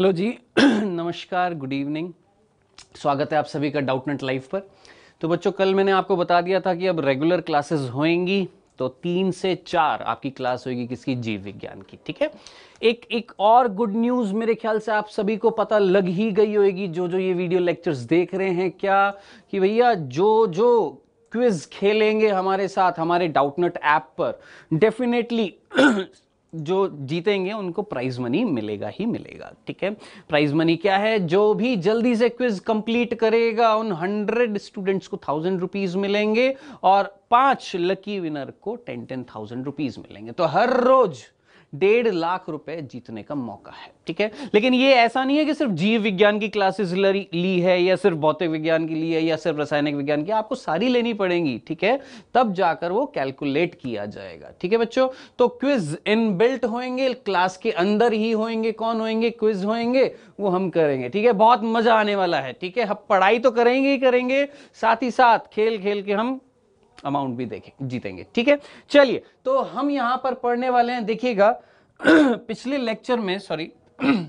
Hello जी, नमस्कार, good evening. स्वागत है आप सभी का डाउटनेट लाइव पर। तो बच्चों, कल मैंने आपको बता दिया था कि अब रेगुलर क्लासेस होएँगी तो तीन से चार आपकी क्लास होगी किसकी? जीव विज्ञान की, ठीक है? एक एक और गुड न्यूज़ मेरे ख्याल से आप सभी को पता लग ही गई होगी जो जो ये वीडियो लेक्चर्स देख रहे हैं, क्या कि भैया जो जो क्विज खेलेंगे हमारे साथ, हमारे डाउटनेट ऐप पर डेफिनेटली जो जीतेंगे, उनको प्राइज मनी मिलेगा ही मिलेगा, ठीक है? प्राइज मनी क्या है? जो भी जल्दी से क्विज कंप्लीट करेगा, उन हंड्रेड स्टूडेंट्स को थाउज़ेंड रुपीज़ मिलेंगे और पाँच लकी विनर को टेन टेन थाउज़ेंड रुपीज़ मिलेंगे। तो हर रोज डेढ़ लाख रुपए जीतने का मौका है, ठीक है? लेकिन ये ऐसा नहीं है कि सिर्फ़ जीव विज्ञान की क्लासेस ली है या सिर्फ़ भौतिक विज्ञान की ली है या सिर्फ़ रासायनिक विज्ञान की, आपको सारी लेनी पड़ेंगी, ठीक है? तब जाकर वो कैलकुलेट किया जाएगा, ठीक है बच्चों? तो क्विज इन बिल्ट होंगे क्लास के अंदर ही होंगे कौन होंगे क्विज होंगे वो हम करेंगे, ठीक है? बहुत मज़ा आने वाला है, ठीक है? हम पढ़ाई तो करेंगे ही करेंगे, साथ ही साथ खेल खेल के हम अमाउंट भी देखें, जीतेंगे, ठीक है? चलिए तो हम यहाँ पर पढ़ने वाले हैं, देखिएगा, पिछले लेक्चर में सॉरी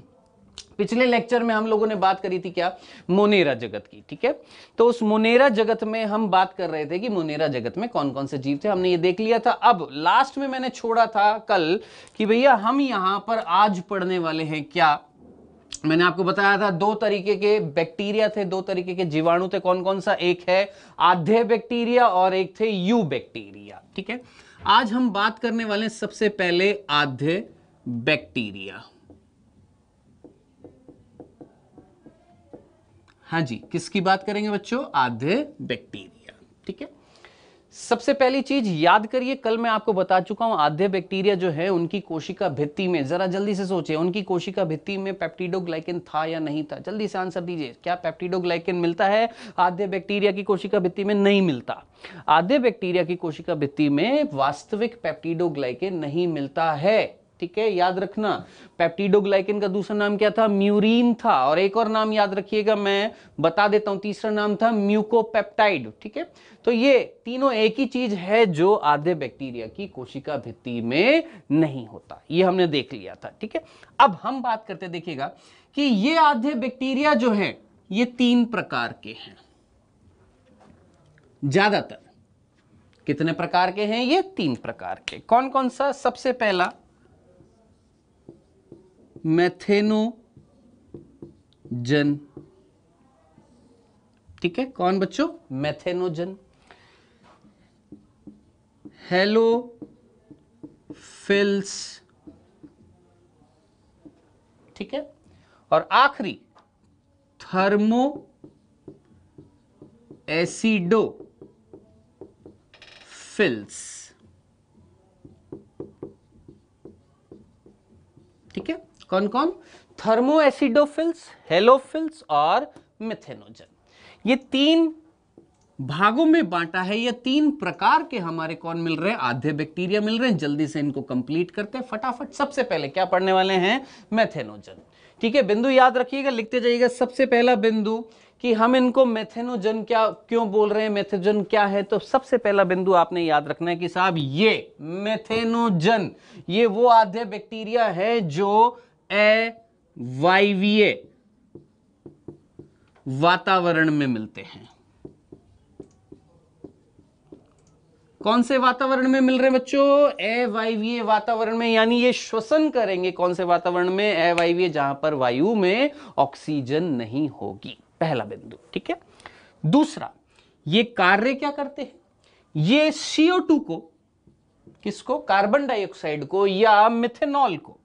पिछले लेक्चर में हम लोगों ने बात करी थी क्या? मोनेरा जगत की, ठीक है? तो उस मोनेरा जगत में हम बात कर रहे थे कि मोनेरा जगत में कौन कौन से जीव थे, हमने ये देख लिया था। अब लास्ट में मैंने छोड़ा था कल कि भैया हम यहाँ पर आज पढ़ने वाले हैं क्या? मैंने आपको बताया था, दो तरीके के बैक्टीरिया थे, दो तरीके के जीवाणु थे। कौन कौन सा? एक है आधे बैक्टीरिया और एक थे यू बैक्टीरिया, ठीक है? आज हम बात करने वाले हैं सबसे पहले आधे बैक्टीरिया। हाँ जी, किसकी बात करेंगे बच्चों? आधे बैक्टीरिया, ठीक है? सबसे पहली चीज़ याद करिए, कल मैं आपको बता चुका हूँ, आधे बैक्टीरिया जो है, उनकी कोशिका भित्ति में, जरा जल्दी से सोचे उनकी कोशिका भित्ति में पेप्टिडोग्लाइकिन था या नहीं था? जल्दी से आंसर दीजिए, क्या पेप्टिडोग्लाइकिन मिलता है? आधे बैक्टीरिया की कोशिका भित्ति में नहीं मिलता। आधे बैक्टीरिया की कोशिका भित्ति में वास्तविक पेप्टिडोग्लाइकिन नहीं मिलता है। ठीक है, याद रखना। पेप्टिडोग्लाइकिन का दूसरा नाम क्या था? म्यूरिन था। और एक और नाम याद रखिएगा, मैं बता देता हूँ, तीसरा नाम था म्यूकोपेप्टाइड ठीक है? तो ये तीनों एक ही चीज़ है जो आधे बैक्टीरिया की कोशिका भित्ति में नहीं होता। ये हमने देख लिया था, ठीक है? अब हम बात करते देखिएगा, कि ये आधे बैक्टीरिया जो है, ये तीन प्रकार के हैं। ज़्यादातर कितने प्रकार के हैं? ये तीन प्रकार के। कौन कौन सा सबसे पहला? मैथेनोजन ठीक है, कौन बच्चों? मैथेनोजन हेलो, फिल्स। ठीक है, और आखिरी, थर्मो एसिडो फिल्स। ठीक है कौन कौन? थर्मो एसिडोफिल्स हेलोफिल्स और मिथेनोजन। ये तीन भागों में बांटा है, ये तीन प्रकार के हमारे कौन मिल रहे हैं? आधे बैक्टीरिया मिल रहे हैं, जल्दी से इनको कंप्लीट करते हैं। फटाफट, सबसे पहले क्या पढ़ने वाले हैं? मेथेनोजन। ठीक है, बिंदु याद रखिएगा, लिखते जाइएगा। सबसे पहला बिंदु कि हम इनको मेथेनोजन क्या, क्यों बोल रहे हैं? मेथेजन क्या है? तो सबसे पहला बिंदु आपने याद रखना है कि साहब, ये मेथेनोजन, ये वो आधे बैक्टीरिया है जो ए वायवीय वातावरण में मिलते हैं। कौन से वातावरण में मिल रहे हैं बच्चों? ए अवायवीय वातावरण में, यानी ये श्वसन करेंगे कौन से वातावरण में? ए अवायवीय जहाँ पर वायु में ऑक्सीजन नहीं होगी। पहला बिंदु, ठीक है? दूसरा, ये कार्य क्या करते हैं? ये CO2 को किसको? कार्बन डाइऑक्साइड को या मिथेनॉल को?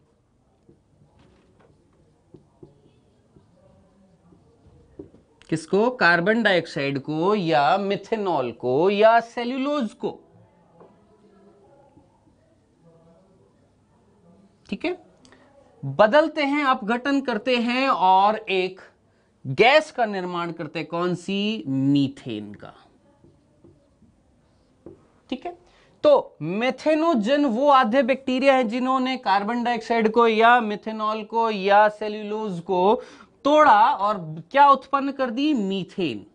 किसको? कार्बन डाइऑक्साइड को या मिथेनॉल को या सेल्यूलोज को? ठीक है? बदलते हैं, अपघटन करते हैं और एक गैस का निर्माण करते हैं। कौन सी? मीथेन का। ठीक है? तो मेथेनोजन वो आधे बैक्टीरिया है जिन्होंने कार्बन डाइऑक्साइड को या मिथेनॉल को या सेल्यूलोज को तोड़ा और क्या उत्पन्न कर दी? मीथेन।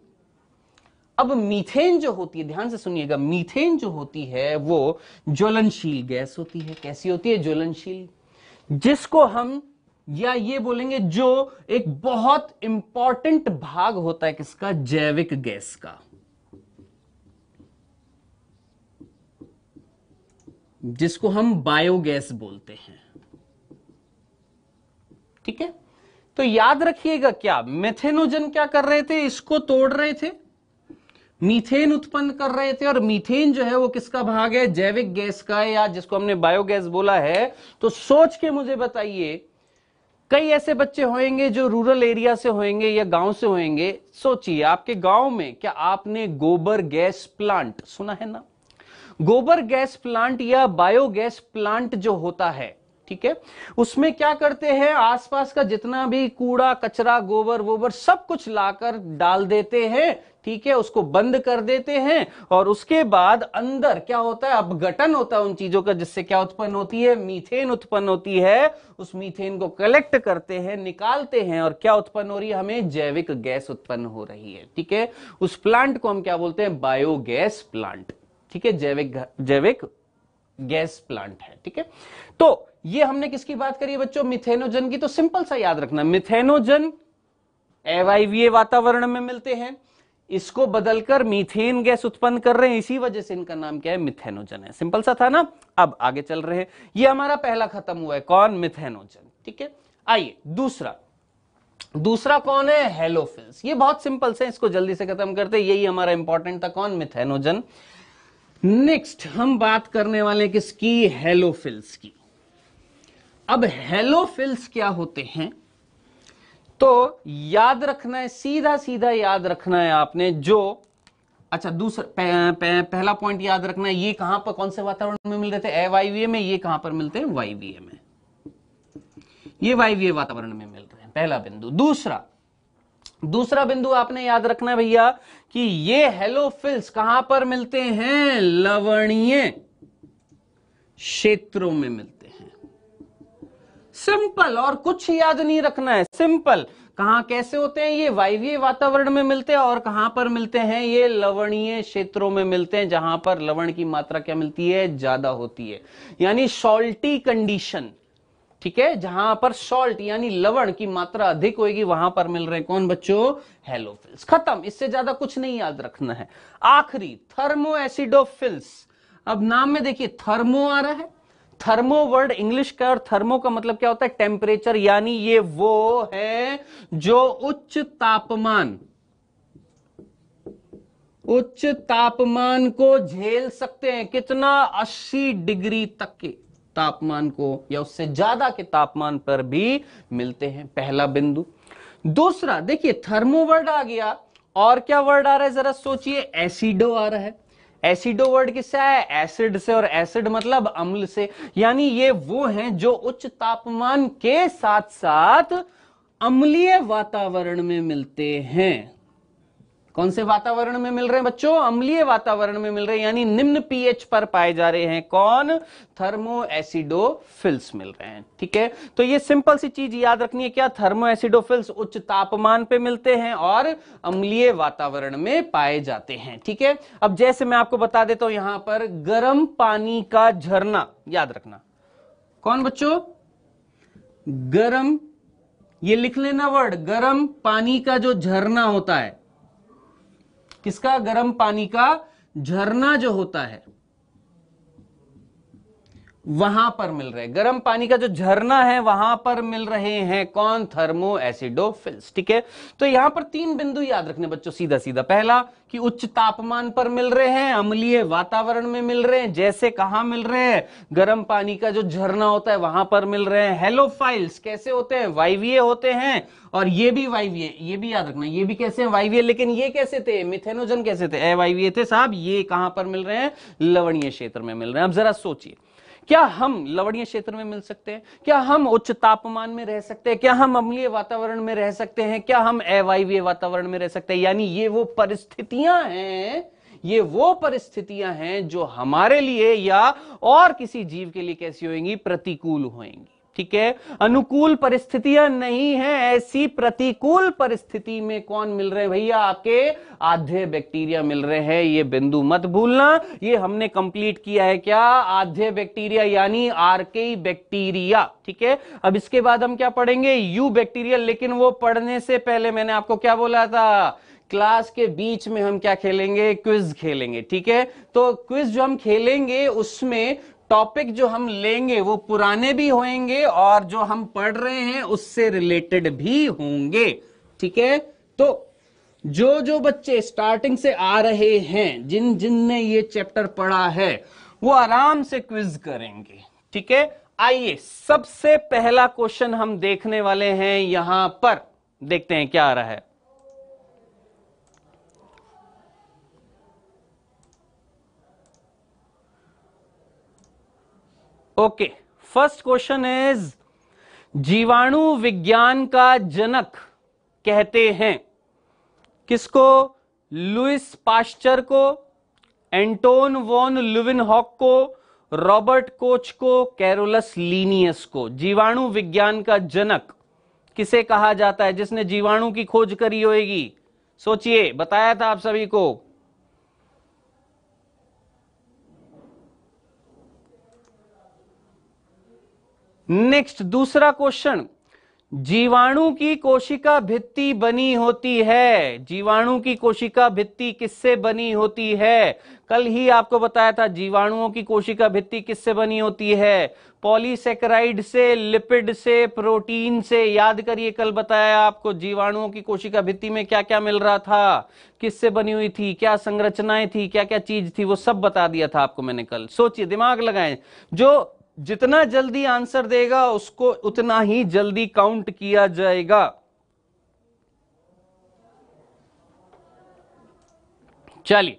अब मीथेन जो होती है, ध्यान से सुनिएगा, मीथेन जो होती है, वो ज्वलनशील गैस होती है। कैसी होती है? ज्वलनशील। जिसको हम, या ये बोलेंगे, जो एक बहुत इंपॉर्टेंट भाग होता है किसका? जैविक गैस का। जिसको हम बायोगैस बोलते हैं। ठीक है? तो याद रखिएगा क्या? मेथेनोजन क्या कर रहे थे? इसको तोड़ रहे थे। मीथेन उत्पन्न कर रहे थे। और मीथेन जो है वो किसका भाग है? जैविक गैस का है। या जिसको हमने बायोगैस बोला है। तो सोच के मुझे बताइए, कई ऐसे बच्चे होंगे जो रूरल एरिया से होंगे या गाँव से होंगे। सोचिए, आपके गाँव में क्या आपने गोबर गैस प्लांट, सुना है ना? गोबर गैस प्लांट या बायोगैस प्लांट जो होता है ठीक है? उसमें क्या करते हैं? आसपास का जितना भी कूड़ा, कचरा, गोबर, वोबर सब कुछ लाकर डाल देते हैं, ठीक है? उसको बंद कर देते हैं और उसके बाद अंदर क्या होता है? अपघटन होता है उन चीज़ों का, जिससे क्या उत्पन्न होती है? मीथेन उत्पन्न होती है। उस मीथेन को कलेक्ट करते हैं, निकालते हैं और क्या उत्पन्न हो रही है? हमें जैविक गैस उत्पन्न हो रही है, ठीक है? उस प्लांट को हम क्या बोलते हैं? बायोगैस प्लांट ठीक है? जैविक जैविक गैस प्लांट है, ठीक है? तो ये हमने किसकी बात करी है बच्चों? मिथेनोजन की। तो सिंपल सा याद रखना, मिथेनोजन एवाईवीए वातावरण में मिलते हैं। इसको बदलकर मीथेन गैस उत्पन्न कर रहे हैं। इसी वजह से इनका नाम क्या है? मिथेनोजन है। सिंपल सा था ना? अब आगे चल रहे हैं। ये हमारा पहला खत्म हुआ है। कौन? मिथेनोजन। ठीक है? आइए, दूसरा। दूसरा कौन है? हेलोफिल्स। ये बहुत सिंपल से इसको जल्दी से खत्म करते यही हमारा इंपॉर्टेंट था। कौन? मिथेनोजन। नेक्स्ट हम बात करने वाले किसकी? हेलोफिल्स की। अब हेलोफिल्स क्या होते हैं? तो याद रखना है सीधा सीधा याद रखना है आपने जो अच्छा दूसरा पह, पह, पहला पॉइंट याद रखना है ये कहाँ पर कौन से वातावरण में मिल रहे थे? अवायवीय में ये कहाँ पर मिलते हैं? वाईवीए में। ये वाईवीए वातावरण में मिल रहे हैं पहला बिंदु। दूसरा दूसरा बिंदु आपने याद रखना है भैया कि ये हेलोफिल्स कहाँ पर मिलते हैं? लवणीय क्षेत्रों में मिलते सिंपल और कुछ याद नहीं रखना है। सिंपल। कहा कैसे होते हैं? ये वायवीय वातावरण में मिलते हैं और कहाँ पर मिलते हैं? ये लवणीय क्षेत्रों में मिलते हैं, जहाँ पर लवण की मात्रा क्या मिलती है? ज़्यादा होती है। यानी सॉल्टी कंडीशन ठीक है? जहाँ पर सॉल्ट यानी लवण की मात्रा अधिक होगी वहाँ पर मिल रहे कौन बच्चों? हेलोफिल्स खत्म। इससे ज़्यादा कुछ नहीं याद रखना है। आखिरी थर्मो एसिडोफिल्स अब नाम में देखिए थर्मो आ रहा है। थर्मो वर्ड इंग्लिश का और थर्मो का मतलब क्या होता है? टेम्परेचर, यानी ये वो है जो उच्च तापमान उच्च तापमान को झेल सकते हैं। कितना? 80 डिग्री तक के तापमान को या उससे ज़्यादा के तापमान पर भी मिलते हैं। पहला बिंदु। दूसरा, देखिए, थर्मो वर्ड आ गया और क्या वर्ड आ रहा है? जरा सोचिए, एसिडो आ रहा है। एसिडो वर्ड किससे है एसिड से, और एसिड मतलब अम्ल से। यानी ये वो हैं जो उच्च तापमान के साथ साथ अम्लीय वातावरण में मिलते हैं। कौन से वातावरण में मिल रहे हैं बच्चों? अम्लीय वातावरण में मिल रहे हैं, यानी निम्न पीएच पर पाए जा रहे हैं। कौन? थर्मो एसिडोफिल्स मिल रहे हैं, ठीक है? तो ये सिंपल सी चीज़ याद रखनी है, क्या थर्मो एसिडोफिल्स उच्च तापमान पे मिलते हैं और अम्लीय वातावरण में पाए जाते हैं, ठीक है? अब जैसे मैं आपको बता देता हूँ, यहाँ पर गर्म पानी का झरना, याद रखना। कौन बच्चों? गर्म, ये लिख लेना वर्ड, गर्म पानी का जो झरना होता है किसका गर्म पानी का झरना जो होता है? वहाँ पर मिल रहे गर्म पानी का जो झरना है, वहाँ पर मिल रहे हैं कौन? थर्मो एसिडोफिल्स ठीक है? तो यहाँ पर तीन बिंदु याद रखने बच्चों सीधा सीधा पहला, कि उच्च तापमान पर मिल रहे हैं, अम्लीय वातावरण में मिल रहे हैं। जैसे कहाँ मिल रहे हैं? गर्म पानी का जो झरना होता है, वहाँ पर मिल रहे हैं। हेलोफाइल्स कैसे होते हैं? वायवीय होते हैं, और ये भी वायवीय, ये भी याद रखना। ये भी कैसे हैं? वायवीय, लेकिन ये कैसे थे? मिथेनोजन कैसे थे? अवायवीय थे साहब, ये कहाँ पर मिल रहे हैं? लवणीय क्षेत्र में मिल रहे हैं। अब जरा सोचिए। क्या हम लवणीय क्षेत्र में मिल सकते हैं? क्या हम उच्च तापमान में रह सकते हैं? क्या हम अम्लीय वातावरण में रह सकते हैं? क्या हम अवायवीय वातावरण में रह सकते हैं? यानी ये वो परिस्थितियाँ हैं, ये वो परिस्थितियाँ हैं जो हमारे लिए या और किसी जीव के लिए कैसी होएँगी प्रतिकूल होंगी। ठीक है अनुकूल परिस्थितियाँ नहीं है। ऐसी प्रतिकूल परिस्थिति में कौन मिल रहे हैं? भैया, आपके आधे बैक्टीरिया मिल रहे हैं। ये बिंदु मत भूलना। ये हमने कंप्लीट किया है क्या? आधे बैक्टीरिया यानी आर्के बैक्टीरिया। ठीक है? अब इसके बाद हम क्या पढ़ेंगे? Eubacteria. लेकिन वो पढ़ने से पहले मैंने आपको क्या बोला था? क्लास के बीच में हम क्या खेलेंगे? क्विज खेलेंगे। ठीक है? तो क्विज जो हम खेलेंगे, उसमें टॉपिक जो हम लेंगे वो पुराने भी होंगे और जो हम पढ़ रहे हैं उससे रिलेटेड भी होंगे। ठीक है? तो जो जो बच्चे स्टार्टिंग से आ रहे हैं, जिन जिन ने ये चैप्टर पढ़ा है, वो आराम से क्विज करेंगे। ठीक है? आइए, सबसे पहला क्वेश्चन हम देखने वाले हैं यहाँ पर। देखते हैं क्या आ रहा है। ओके फ़र्स्ट क्वेश्चन इज़ जीवाणु विज्ञान का जनक कहते हैं। किसको? लुइस पास्चर को, एंटोन वॉन लुविन हॉक को, रॉबर्ट कोच को, कैरोलस लीनियस को। जीवाणु विज्ञान का जनक किसे कहा जाता है? जिसने जीवाणु की खोज करी होगी सोचिए, बताया था आप सभी को। नेक्स्ट दूसरा क्वेश्चन जीवाणु की कोशिका भित्ति बनी होती है। जीवाणु की कोशिका भित्ति किससे बनी होती है? कल ही आपको बताया था, जीवाणुओं की कोशिका भित्ति किससे बनी होती है? पॉलीसेक्राइड से लिपिड से प्रोटीन से, याद करिए कल बताया आपको, जीवाणुओं की कोशिका भित्ति में क्या क्या मिल रहा था? किससे बनी हुई थी? क्या संरचनाएँ थी? क्या क्या चीज़ थी? वो सब बता दिया था आपको मैंने कल। सोचिए, दिमाग लगाएँ। जो जितना जल्दी आंसर देगा, उसको उतना ही जल्दी काउंट किया जाएगा। चलिए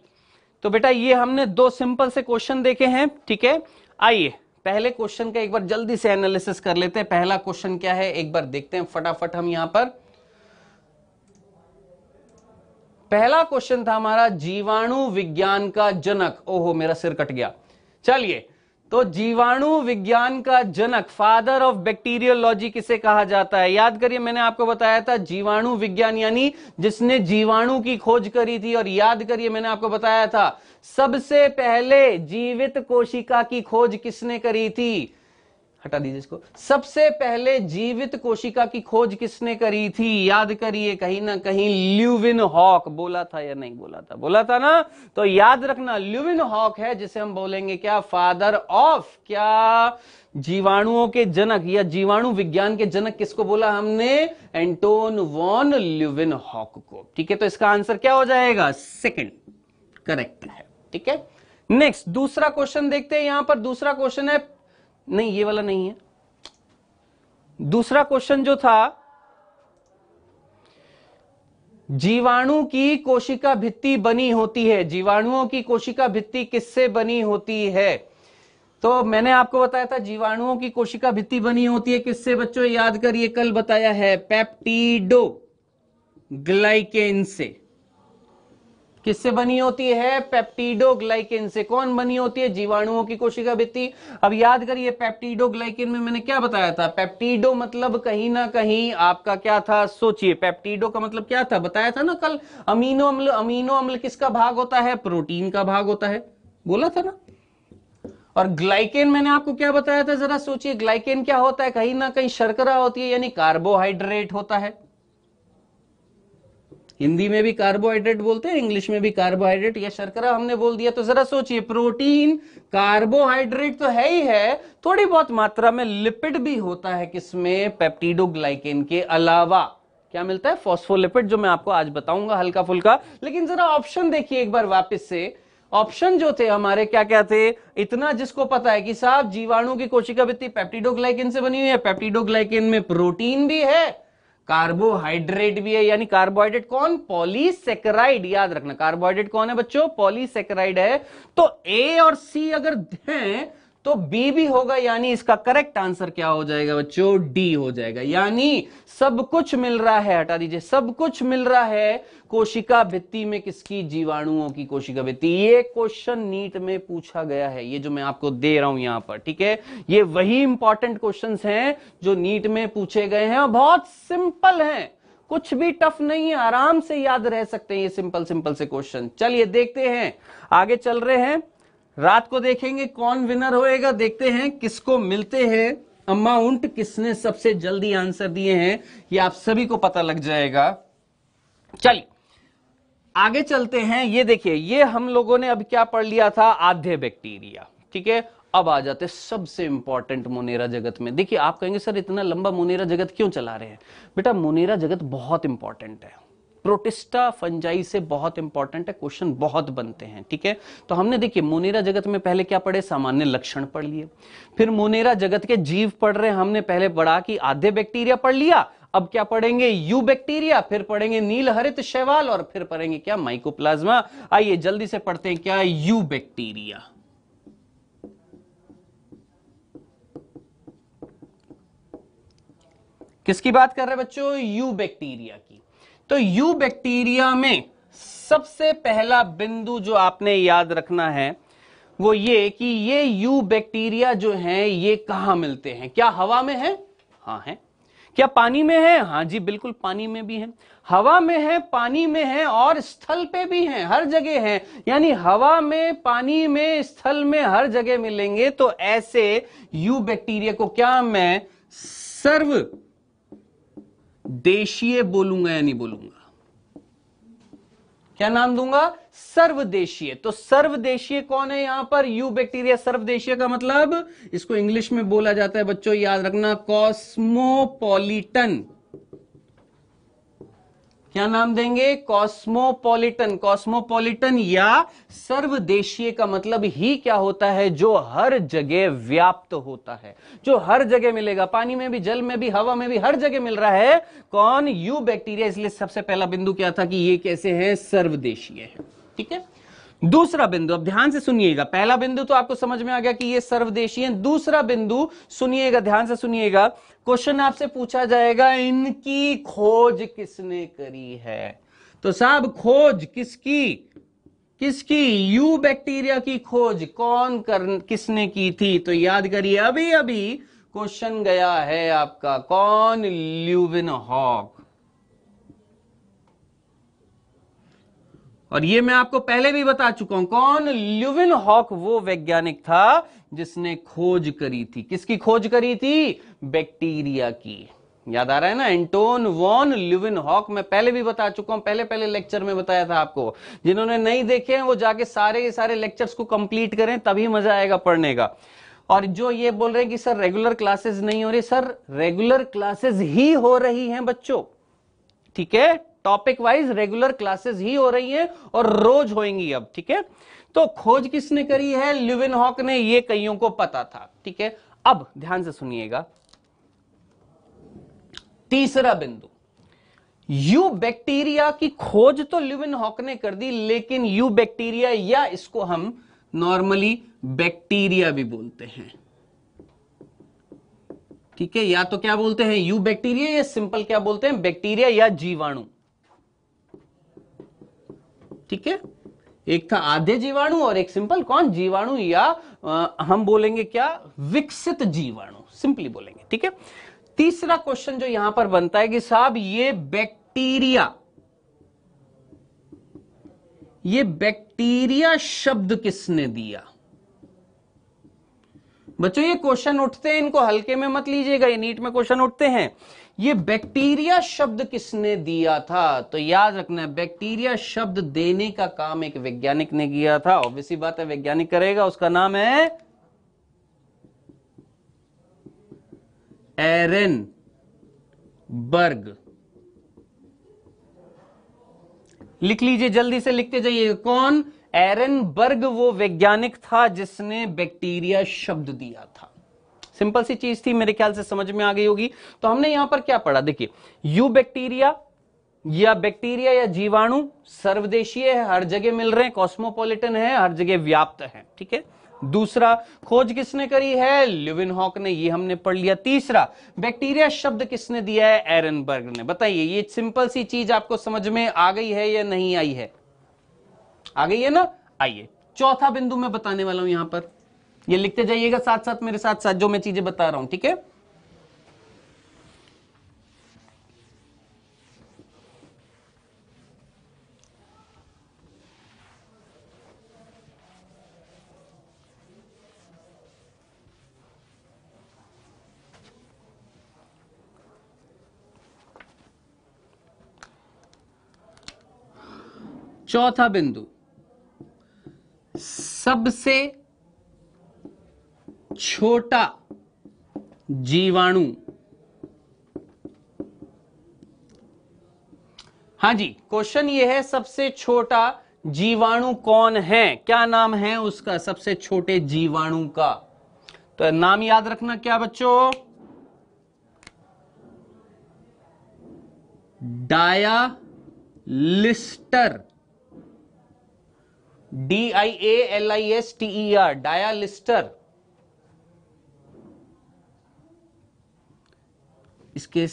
तो बेटा ये हमने दो सिंपल से क्वेश्चन देखे हैं, ठीक है? आइए, पहले क्वेश्चन का एक बार जल्दी से एनालिसिस कर लेते हैं। पहला क्वेश्चन क्या है, एक बार देखते हैं फटाफट हम यहाँ पर। पहला क्वेश्चन था हमारा, जीवाणु विज्ञान का जनक। ओहो, मेरा सिर कट गया। चलिए तो जीवाणु विज्ञान का जनक फादर ऑफ़ बैक्टीरियोलॉजी किसे कहा जाता है? याद करिए, मैंने आपको बताया था जीवाणु विज्ञान, यानी जिसने जीवाणु की खोज करी थी, और याद करिए, मैंने आपको बताया था, सबसे पहले जीवित कोशिका की खोज किसने करी थी? हटा दीजिए इसको। सबसे पहले जीवित कोशिका की खोज किसने करी थी? याद करिए, कहीं ना कहीं ल्यूविन हॉक। बोला था या नहीं बोला था? बोला था ना? तो याद रखना, ल्यूविन हॉक है जिसे हम बोलेंगे क्या? फादर ऑफ़ क्या? जीवाणुओं के जनक या जीवाणु विज्ञान के जनक किसको बोला हमने? एंटोन वॉन ल्यूविन हॉक को। ठीक है तो इसका आंसर क्या हो जाएगा? सेकेंड। करेक्ट है। ठीक है? नेक्स्ट, दूसरा क्वेश्चन देखते हैं। यहाँ पर दूसरा क्वेश्चन है नहीं, ये वाला नहीं है। दूसरा क्वेश्चन जो था, जीवाणु की कोशिका भित्ति बनी होती है। जीवाणुओं की कोशिका भित्ति किससे बनी होती है? तो मैंने आपको बताया था, जीवाणुओं की कोशिका भित्ति बनी होती है किससे? बच्चों, याद करिए, कल बताया है, पेप्टिडो, ग्लाइकेन से। किससे बनी होती है? पेप्टिडोग्लाइकेन से। कौन बनी होती है? जीवाणुओं की कोशिका भित्ति। अब याद करिए पेप्टिडोग्लाइकेन में मैंने क्या बताया था? पेप्टिडो मतलब कहीं ना कहीं आपका क्या था? सोचिए पेप्टिडो का मतलब क्या था? बताया था ना कल? अमीनो अम्ल अमीनो अम्ल किसका भाग होता है? प्रोटीन का भाग होता है। बोला था ना? और ग्लाइकेन मैंने आपको क्या बताया था? जरा सोचिए ग्लाइकेन क्या होता है? कहीं ना कहीं शर्करा होती है, यानी कार्बोहाइड्रेट होता है। हिंदी में भी कार्बोहाइड्रेट बोलते हैं इंग्लिश में भी कार्बोहाइड्रेट या शर्करा हमने बोल दिया तो जरा सोचिए प्रोटीन कार्बोहाइड्रेट तो है ही है, थोड़ी बहुत मात्रा में लिपिड भी होता है किसमें? पेप्टिडोग्लाइकेन के अलावा। क्या मिलता है? फॉस्फोलिपिड जो मैं आपको आज बताऊँगा हल्का फुल्का लेकिन जरा ऑप्शन देखिए एक बार वापस से। ऑप्शन जो थे हमारे क्या क्या थे? इतना जिसको पता है कि साहब, जीवाणु की कोशिका भित्ति पेप्टिडोग्लाइकेन से बनी हुई है। पेप्टिडोग्लाइकेन में प्रोटीन भी है। कार्बोहाइड्रेट भी है, यानी कार्बोहाइड्रेट कौन? पॉलीसेक्राइड, याद रखना। कार्बोहाइड्रेट कौन है बच्चों? पॉलीसेक्राइड है। तो ए और सी अगर हैं तो बी भी होगा, यानी इसका करेक्ट आंसर क्या हो जाएगा बच्चों? डी हो जाएगा। यानी सब कुछ मिल रहा है, हटा दीजिए। सब कुछ मिल रहा है कोशिका भित्ति में किसकी जीवाणुओं की कोशिका भित्ति? ये क्वेश्चन नीट में पूछा गया है। ये जो मैं आपको दे रहा हूँ यहाँ पर, ठीक है? ये वही इंपॉर्टेंट क्वेश्चन हैं जो नीट में पूछे गए हैं और बहुत सिंपल हैं। कुछ भी टफ नहीं है, आराम से याद रह सकते हैं ये सिंपल सिंपल से क्वेश्चन चलिए देखते हैं। आगे चल रहे हैं। रात को देखेंगे कौन विनर होएगा। देखते हैं किसको मिलते हैं। अमाउंट किसने सबसे जल्दी आंसर दिए हैं, ये आप सभी को पता लग जाएगा। चलिए। आगे चलते हैं। ये देखिए, ये हम लोगों ने अब क्या पढ़ लिया था? आधे बैक्टीरिया। ठीक है? अब आ जाते सबसे इंपॉर्टेंट मोनेरा जगत में। देखिए, आप कहेंगे, सर, इतना लंबा मोनेरा जगत क्यों चला रहे हैं? बेटा, मोनेरा जगत बहुत इंपॉर्टेंट है। प्रोटिस्टा फंजाई से बहुत इंपॉर्टेंट है। क्वेश्चन बहुत बनते हैं। ठीक है? तो हमने देखिए, मोनेरा जगत में पहले क्या पढ़े? सामान्य लक्षण पढ़ लिए। फिर मोनेरा जगत के जीव पढ़ रहे हमने पहले पढ़ा कि आधे बैक्टीरिया पढ़ लिया अब क्या पढ़ेंगे? यू बैक्टीरिया फिर पढ़ेंगे नील हरित शैवाल और फिर पढ़ेंगे क्या? माइकोप्लाज्मा आइए जल्दी से पढ़ते हैं क्या यू बैक्टीरिया किसकी बात कर रहे हैं बच्चों? यू बैक्टीरिया की। तो यू बैक्टीरिया में सबसे पहला बिंदु जो आपने याद रखना है, वो ये कि ये यू बैक्टीरिया जो है, ये कहाँ मिलते हैं? क्या हवा में है? हाँ है। क्या पानी में है? हाँ जी, बिल्कुल पानी में भी है। हवा में है, पानी में है और स्थल पे भी है, हर जगह है। यानी हवा में, पानी में, स्थल में, हर जगह मिलेंगे। तो ऐसे यू बैक्टीरिया को क्या मैं सर्व देशीय बोलूँगा या नहीं बोलूँगा? क्या नाम दूँगा? सर्वदेशीय। तो सर्वदेशीय कौन है यहाँ पर? You bacteria. सर्वदेशीय का मतलब? इसको इंग्लिश में बोला जाता है, बच्चों, याद रखना कॉस्मोपॉलिटन क्या नाम देंगे? कॉस्मोपॉलिटन कॉस्मोपॉलिटन या सर्वदेशीय का मतलब ही क्या होता है? जो हर जगह व्याप्त होता है। जो हर जगह मिलेगा। पानी में भी, जल में भी, हवा में भी, हर जगह मिल रहा है। कौन? Eubacteria. इसलिए सबसे पहला बिंदु क्या था कि ये कैसे है? सर्वदेशीय है। ठीक है? दूसरा बिंदु, अब ध्यान से सुनिएगा। पहला बिंदु तो आपको समझ में आ गया कि ये सर्वदेशीय दूसरा बिंदु, सुनिएगा, ध्यान से सुनिएगा। क्वेश्चन आपसे पूछा जाएगा, इनकी खोज किसने करी है? तो साहब, खोज किसकी? किसकी? यू बैक्टीरिया की खोज कौन कर, किसने की थी? तो याद करिए अभी अभी क्वेश्चन गया है आपका, कौन? Leeuwenhoek. और ये मैं आपको पहले भी बता चुका हूँ, कौन? ल्यूविन हॉक, वो वैज्ञानिक था जिसने खोज करी थी। किसकी खोज करी थी? बैक्टीरिया की। याद आ रहा है ना? एंटोन वॉन ल्यूविन हॉक, मैं पहले भी बता चुका हूँ, पहले पहले लेक्चर में बताया था आपको। जिन्होंने नहीं देखे हैं, वो जाके सारे के सारे लेक्चर्स को कंप्लीट करें, तभी मज़ा आएगा पढ़ने का। और जो ये बोल रहे हैं कि सर रेगुलर क्लासेस नहीं हो रही, सर रेगुलर क्लासेस ही हो रही हैं बच्चों। ठीक है? टॉपिक वाइज रेगुलर क्लासेस ही हो रही हैं और रोज होंगी अब, ठीक है? तो खोज किसने करी है? लिविन हॉक ने, ये कईयों को पता था, ठीक है? अब ध्यान से सुनिएगा। तीसरा बिंदु। यू बैक्टीरिया की खोज तो लिविन हॉक ने कर दी, लेकिन यू बैक्टीरिया या इसको हम नॉर्मली बैक्टीरिया भी बोलते हैं। ठीक है? या तो क्या बोलते हैं? यू बैक्टीरिया या सिंपल क्या बोलते हैं? बैक्टीरिया या जीवाणु। ठीक है? एक था आधे जीवाणु और एक सिंपल कौन? जीवाणु या आ, हम बोलेंगे क्या? विकसित जीवाणु सिंपली बोलेंगे ठीक है? तीसरा क्वेश्चन जो यहाँ पर बनता है कि साहब ये बैक्टीरिया ये बैक्टीरिया शब्द किसने दिया? बच्चों ये क्वेश्चन उठते हैं इनको हल्के में मत लीजिएगा ये नीट में क्वेश्चन उठते हैं। ये बैक्टीरिया शब्द किसने दिया था? तो याद रखना है बैक्टीरिया शब्द देने का काम एक वैज्ञानिक ने किया था। ऑब्वियसली बात है, वैज्ञानिक करेगा, उसका नाम है एरन बर्ग। लिख लीजिए, जल्दी से लिखते जाइए। कौन? एरन बर्ग वो वैज्ञानिक था जिसने बैक्टीरिया शब्द दिया था। सिंपल सी चीज़ थी, मेरे ख्याल से समझ में आ गई होगी। तो हमने यहाँ पर क्या पढ़ा? देखिए, यू बैक्टीरिया या बैक्टीरिया या जीवाणु सर्वदेशीय है, हर जगह मिल रहे हैं, कॉस्मोपॉलिटन है, हर जगह व्याप्त है, ठीक है? दूसरा, खोज किसने करी है? लिविन हॉक ने, ये हमने पढ़ लिया। तीसरा, बैक्टीरिया शब्द किसने दिया है? एरनबर्ग ने। बताइए, ये सिंपल सी चीज़ आपको समझ में आ गई है या नहीं आई है? आ गई है ना? आइए, चौथा बिंदु मैं बताने वाला हूँ यहाँ पर। ये लिखते जाइएगा साथ साथ मेरे साथ साथ जो मैं चीज़ें बता रहा हूँ, ठीक है? चौथा बिंदु। सबसे छोटा जीवाणु। हाँ जी, क्वेश्चन ये है, सबसे छोटा जीवाणु कौन है? क्या नाम है उसका, सबसे छोटे जीवाणु का? तो नाम याद रखना क्या बच्चों? Dialister D I A L I S T E R Dialister. इसके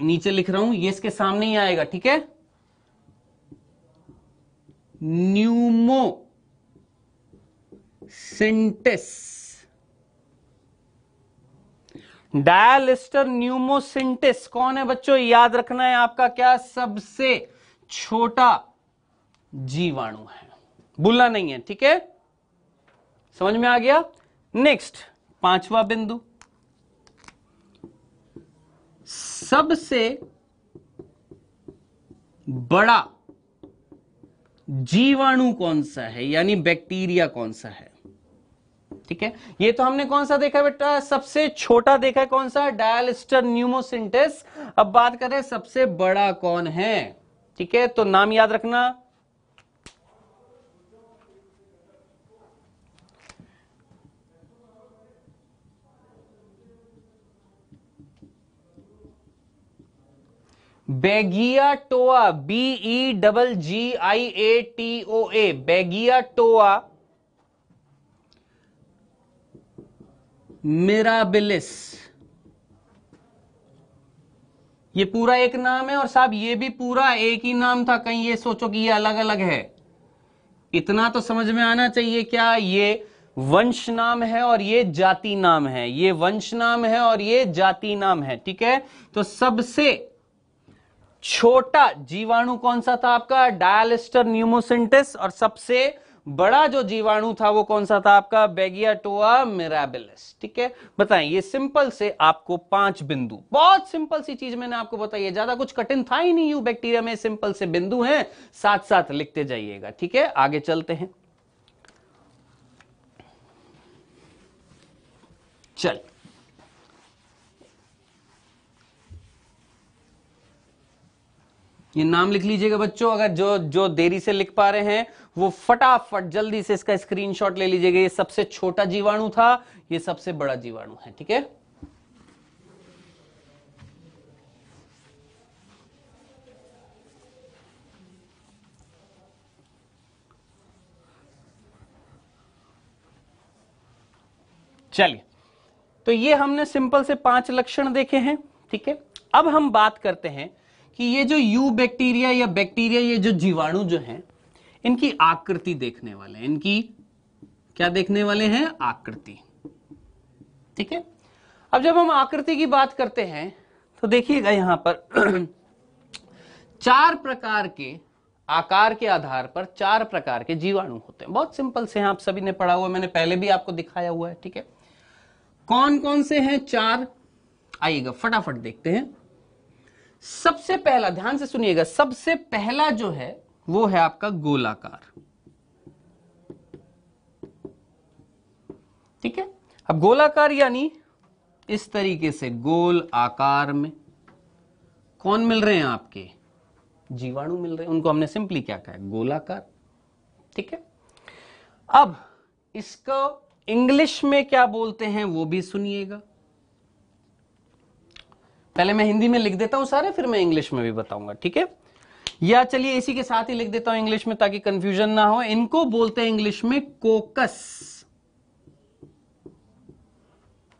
नीचे लिख रहा हूँ, ये इसके सामने ही आएगा, ठीक है? न्यूमो सिंटिस। डायलिस्टर न्यूमोसिंटिस कौन है बच्चों? याद रखना है आपका क्या? सबसे छोटा जीवाणु है। भूलना नहीं है, ठीक है? समझ में आ गया? नेक्स्ट पांचवा बिंदु। सबसे बड़ा जीवाणु कौन सा है? यानी बैक्टीरिया कौन सा है? ठीक है? ये तो हमने कौन सा देखा बेटा? सबसे छोटा देखा है कौन सा? डायलिस्टर न्यूमोसिंटेस। अब बात करें सबसे बड़ा कौन है? ठीक है? तो नाम याद रखना। Beggiatoa B E double G I A T O A Beggiatoa, mirabilis. ये पूरा एक नाम है और साहब ये भी पूरा एक ही नाम था, कहीं ये सोचो कि ये अलग अलग है। इतना तो समझ में आना चाहिए क्या ये वंश नाम है और ये जाति नाम है। ये वंश नाम है और ये जाति नाम है, ठीक है? तो सबसे छोटा जीवाणु कौन सा था आपका? डायलिस्टर, न्यूमोसिंटिस, और सबसे बड़ा जो जीवाणु था वो कौन सा था आपका? Beggiatoa mirabilis. ठीक है? बताएँ, ये सिंपल से आपको पाँच बिंदु। बहुत सिंपल सी चीज़ मैंने आपको बताई है। ज़्यादा कुछ कठिन था ही नहीं, यू बैक्टीरिया में सिंपल से बिंदु हैं। साथ साथ लिखते जाइएगा, ठीक है? आगे चलते हैं। चल। ये नाम लिख लीजिएगा बच्चों, अगर जो जो देरी से लिख पा रहे हैं, वो फटाफट, जल्दी से इसका स्क्रीनशॉट ले लीजिएगा। ये सबसे छोटा जीवाणु था, ये सबसे बड़ा जीवाणु है, ठीक है? चलिए तो ये हमने सिंपल से पाँच लक्षण देखे हैं, ठीक है? अब हम बात करते हैं कि ये जो यू बैक्टीरिया या बैक्टीरिया ये जो जीवाणु जो हैं, इनकी आकृति देखने वाले हैं। इनकी क्या देखने वाले हैं? आकृति। ठीक है? अब जब हम आकृति की बात करते हैं तो देखिएगा यहाँ पर चार प्रकार के आकार के आधार पर चार प्रकार के जीवाणु होते हैं। बहुत सिंपल से हैं आप सभी ने पढ़ा हुआ मैंने पहले भी आपको दिखाया हुआ है, ठीक है? कौन कौन से हैं चार? आइएगा, फटाफट देखते हैं। सबसे पहला, ध्यान से सुनिएगा, सबसे पहला जो है, वो है आपका गोलाकार। ठीक है? अब गोलाकार यानी इस तरीके से गोल आकार में कौन मिल रहे हैं आपके? जीवाणु मिल रहे हैं। उनको हमने सिंपली क्या कहा गोलाकार। ठीक है? अब इसको इंग्लिश में क्या बोलते हैं, वो भी सुनिएगा। पहले मैं हिंदी में लिख देता हूँ सारे, फिर मैं इंग्लिश में भी बताऊँगा, ठीक है? या चलिए इसी के साथ ही लिख देता हूँ इंग्लिश में ताकि कंफ्यूजन ना हो। इनको बोलते हैं इंग्लिश में कोकस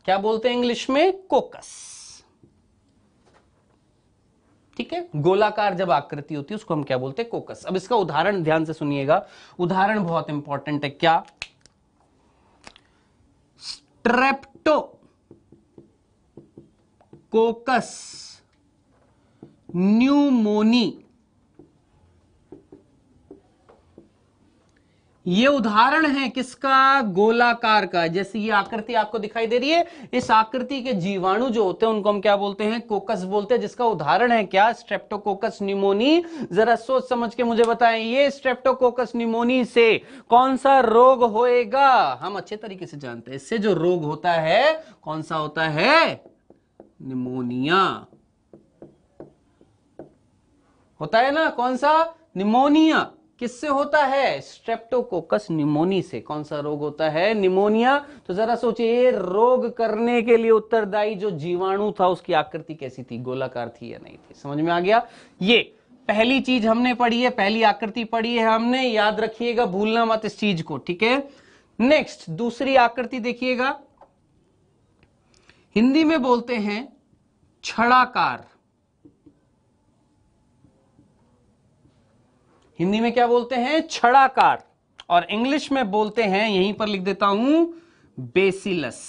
क्या बोलते हैं इंग्लिश में? कोकस ठीक है? गोलाकार जब आकृति होती है, उसको हम क्या बोलते हैं? कोकस अब इसका उदाहरण ध्यान से सुनिएगा। उदाहरण बहुत इंपॉर्टेंट है। क्या? Streptococcus, pneumoniae. ये उदाहरण है किसका? गोलाकार का। जैसे ये आकृति आपको दिखाई दे रही है, इस आकृति के जीवाणु जो होते हैं, उनको हम क्या बोलते हैं? कोकस बोलते हैं, जिसका उदाहरण है क्या? Streptococcus pneumoniae. जरा सोच समझ के मुझे बताएँ, ये स्ट्रेप्टोकोकस न्यूमोनी से कौन सा रोग होएगा? हम अच्छे तरीके से जानते हैं। इससे जो रोग होता है, कौन सा होता है? निमोनिया। होता है ना कौन सा? निमोनिया। किससे होता है? स्ट्रेप्टोकोकस निमोनी से। कौन सा रोग होता है? निमोनिया। तो जरा सोचिए रोग करने के लिए उत्तरदायी जो जीवाणु था, उसकी आकृति कैसी थी? गोलाकार थी या नहीं थी? समझ में आ गया? ये पहली चीज़ हमने पढ़ी है, पहली आकृति पढ़ी है हमने। याद रखिएगा, भूलना मत इस चीज़ को, ठीक है? नेक्स्ट दूसरी आकृति देखिएगा। हिंदी में बोलते हैं छड़ाकार। हिंदी में क्या बोलते हैं? छड़ाकार। और इंग्लिश में बोलते हैं, यहीं पर लिख देता हूँ, बेसिलस।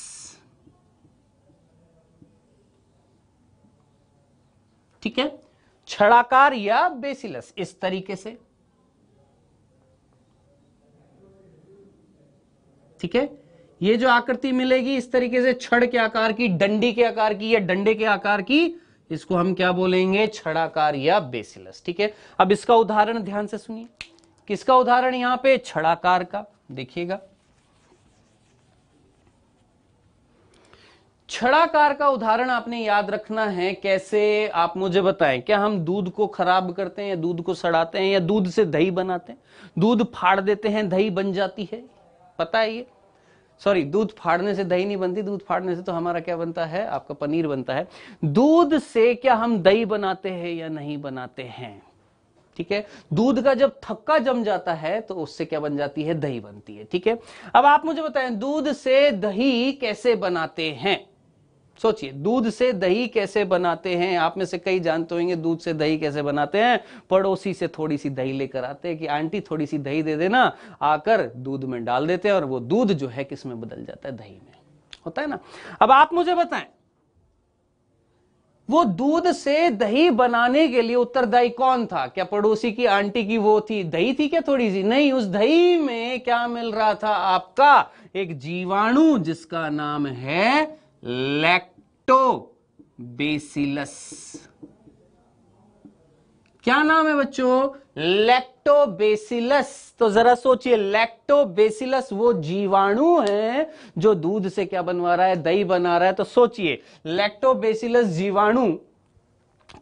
ठीक है? छड़ाकार या बेसिलस, इस तरीके से। ठीक है? ये जो आकृति मिलेगी इस तरीके से छड़ के आकार की, डंडी के आकार की या डंडे के आकार की, इसको हम क्या बोलेंगे? छड़ाकार या बेसिलस, ठीक है? अब इसका उदाहरण ध्यान से सुनिए। किसका उदाहरण यहाँ पे? छड़ाकार का, देखिएगा। छड़ाकार का उदाहरण आपने याद रखना है, कैसे? आप मुझे बताएँ, क्या हम दूध को खराब करते हैं या दूध को सड़ाते हैं या दूध से दही बनाते हैं? दूध फाड़ देते हैं, दही बन जाती है, पता है ये? सॉरी, दूध फाड़ने से दही नहीं बनती, दूध फाड़ने से तो हमारा क्या बनता है? आपका पनीर बनता है। दूध से क्या हम दही बनाते हैं या नहीं बनाते हैं? ठीक है? दूध का जब थक्का जम जाता है तो उससे क्या बन जाती है? दही बनती है। ठीक है? अब आप मुझे बताएँ, दूध से दही कैसे बनाते हैं? सोचिए, दूध से दही कैसे बनाते हैं? आप में से कई जानते होंगे, दूध से दही कैसे बनाते हैं? पड़ोसी से थोड़ी सी दही लेकर आते हैं कि, आंटी थोड़ी सी दही दे देना। आकर दूध में डाल देते हैं और वो दूध जो है, किसमें बदल जाता है? दही में। होता है ना? अब आप मुझे बताएँ, वो दूध से दही बनाने के लिए उत्तरदायी कौन था? क्या पड़ोसी की आंटी की वो थी? दही थी क्या थोड़ी सी नहीं, उस दही में क्या मिल रहा था? आपका एक जीवाणु जिसका नाम है लैक्टोबेसिलस। क्या नाम है बच्चों? लैक्टोबेसिलस। तो जरा सोचिए, लैक्टोबेसिलस वो जीवाणु है जो दूध से क्या बनवा रहा है? दही बना रहा है। तो सोचिए, लैक्टोबेसिलस जीवाणु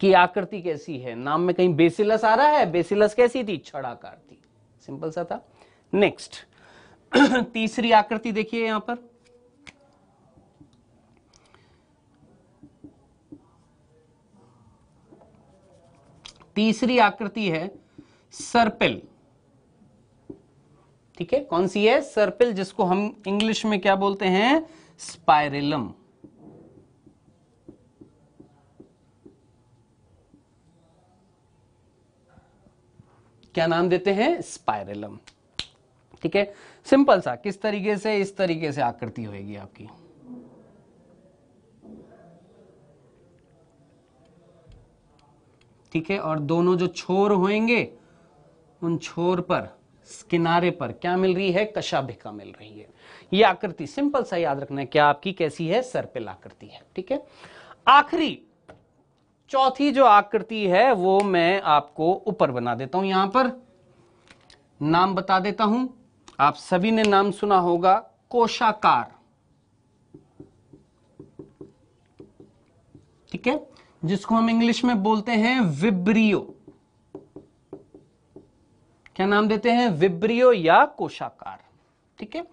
की आकृति कैसी है? नाम में कहीं बेसिलस आ रहा है? बेसिलस कैसी थी? छड़ाकार थी। सिंपल सा था। नेक्स्ट। तीसरी आकृति देखिए यहाँ पर। तीसरी आकृति है सर्पिल। ठीक है? कौन सी है? सर्पिल, जिसको हम इंग्लिश में क्या बोलते हैं? स्पाइरिलम क्या नाम देते हैं? स्पाइरिलम ठीक है? सिंपल सा, किस तरीके से, इस तरीके से आकृति होगी आपकी। ठीक है? और दोनों जो छोर होंगे उन छोर पर, किनारे पर क्या मिल रही है? कशाभिका मिल रही है। ये आकृति सिंपल सा याद रखना है क्या आपकी कैसी है? सर्पिल आकृति है, ठीक है? आखिरी, चौथी जो आकृति है, वो मैं आपको ऊपर बना देता हूँ यहाँ पर। नाम बता देता हूँ। आप सभी ने नाम सुना होगा, कोशाकार। ठीक है? जिसको हम इंग्लिश में बोलते हैं विब्रियो। क्या नाम देते हैं? विब्रियो या कोशाकार। ठीक है?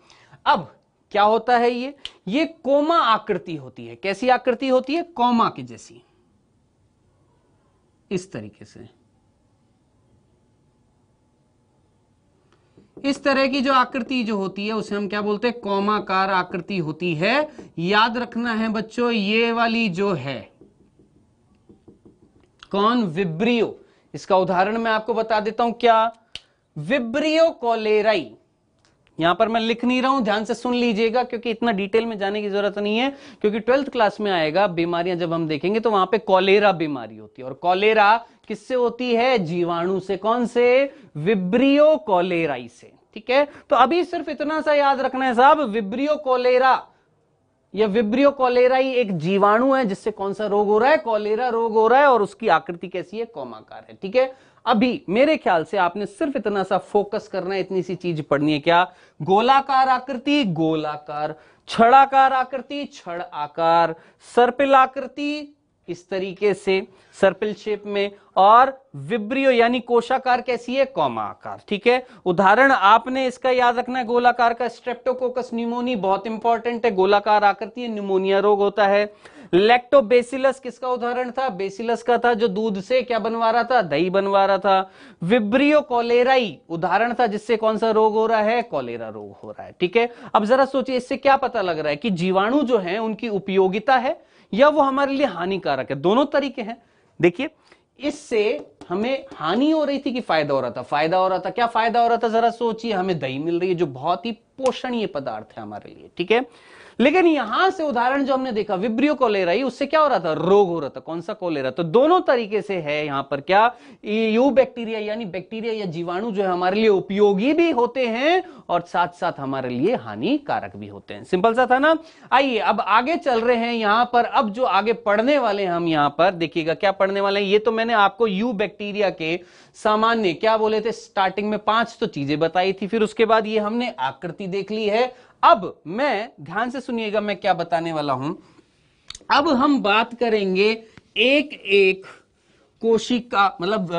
अब क्या होता है ये? ये कोमा आकृति होती है। कैसी आकृति होती है? कोमा की जैसी। इस तरीके से। इस तरह की जो आकृति जो होती है, उसे हम क्या बोलते हैं? कौमाकार आकृति होती है। याद रखना है बच्चों, ये वाली जो है कौन विब्रियो? इसका उदाहरण मैं आपको बता देता हूँ क्या? Vibrio cholerae. यहाँ पर मैं लिख नहीं रहा हूँ, ध्यान से सुन लीजिएगा, क्योंकि इतना डिटेल में जाने की ज़रूरत नहीं है, क्योंकि ट्वेल्थ क्लास में आएगा, बीमारियाँ जब हम देखेंगे तो वहाँ पे कॉलेरा बीमारी होती है। और कॉलेरा किससे होती है? जीवाणु से। कौन से? विब्रियो कॉलेराई से। ठीक है? तो अभी सिर्फ़ इतना सा याद रखना है साहब, विब्रियो कॉलेरा। या विब्रियो कॉलेरा ही एक जीवाणु है, जिससे कौन सा रोग हो रहा है? कॉलेरा रोग हो रहा है और उसकी आकृति कैसी है? कौमाकार है, ठीक है? अभी मेरे ख्याल से आपने सिर्फ़ इतना सा फोकस करना है, इतनी सी चीज़ पढ़नी है क्या? गोलाकार आकृति, गोलाकार, छड़ाकार आकृति, छड़ आकार, सर्पिल आकृति इस तरीके से सर्पिल शेप में, और विब्रियो यानी कोशाकार कैसी है? कौमा आकार ठीक है? उदाहरण, आपने इसका याद रखना है, गोलाकार का स्ट्रेप्टोकोकस न्यूमोनी बहुत इंपॉर्टेंट है, गोलाकार आकृति न्यूमोनिया रोग होता है। लैक्टोबेसिलस किसका उदाहरण था? बेसिलस का था, जो दूध से क्या बनवा रहा था? दही बनवा रहा था। विब्रियो कॉलेराई उदाहरण था, जिससे कौन सा रोग हो रहा है? कॉलेरा रोग हो रहा है, ठीक है? अब जरा सोचिए, इससे क्या पता लग रहा है कि जीवाणु जो है, उनकी उपयोगिता है या वो हमारे लिए हानिकारक है? दोनों तरीके हैं। देखिए, इससे हमें हानि हो रही थी कि फ़ायदा हो रहा था। फ़ायदा हो रहा था। क्या फ़ायदा हो रहा था? जरा सोचिए, हमें दही मिल रही है, जो बहुत ही पोषणीय पदार्थ है हमारे लिए, ठीक है? लेकिन यहाँ से उदाहरण जो हमने देखा, विब्रियो कोलेरा उससे क्या हो रहा था? रोग हो रहा था। कौन सा कोलेरा? तो दोनों तरीके से है यहाँ पर क्या? यू बैक्टीरिया यानी बैक्टीरिया या जीवाणु जो है हमारे लिए उपयोगी भी होते हैं और साथ साथ हमारे लिए हानिकारक भी होते हैं। सिंपल सा था ना? आइए, अब आगे चल रहे हैं यहाँ पर। अब जो आगे पढ़ने वाले हैं हम यहाँ पर, देखिएगा क्या पढ़ने वाले हैं। ये तो मैंने आपको यू बैक्टीरिया के सामान्य, क्या बोले थे? स्टार्टिंग में पाँच तो चीज़ें बताई थी, फिर उसके बाद ये हमने आकृति देख ली है। अब मैं ध्यान से सुनिएगा मैं क्या बताने वाला हूँ। अब हम बात करेंगे एक एक कोशिका मतलब